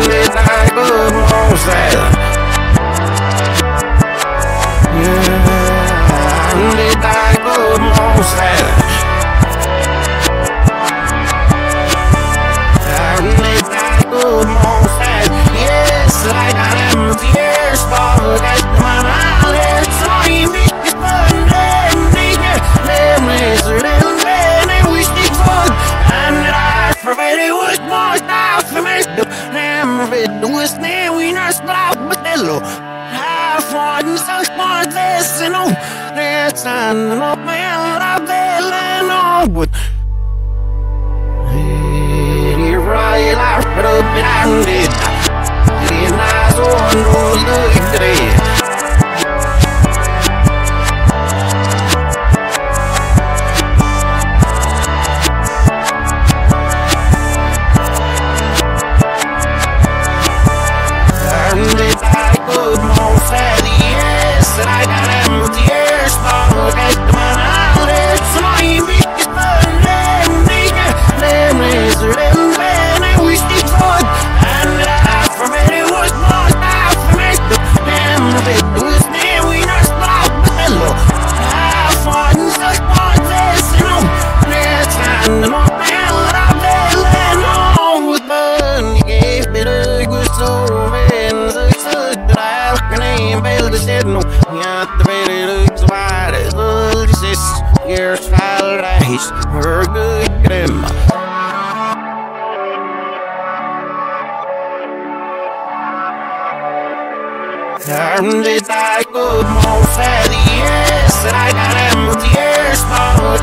long as I go on, side. it. We stand, we not for so this and oh, that's an man, I. your paradise Her grim And it's like good more for years. That I got empty years, but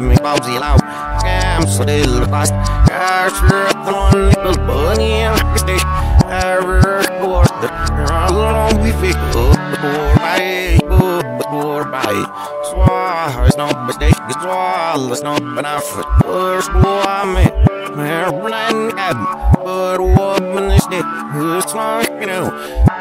me bouncy loud. I'm still lost. I'm sure the one that was bugging. I'm sure the I'm long we fit up before I up before I swallow. It's not mistake, swallow. It's not enough. First woman, we're blind. But woman is dead. It's not, you.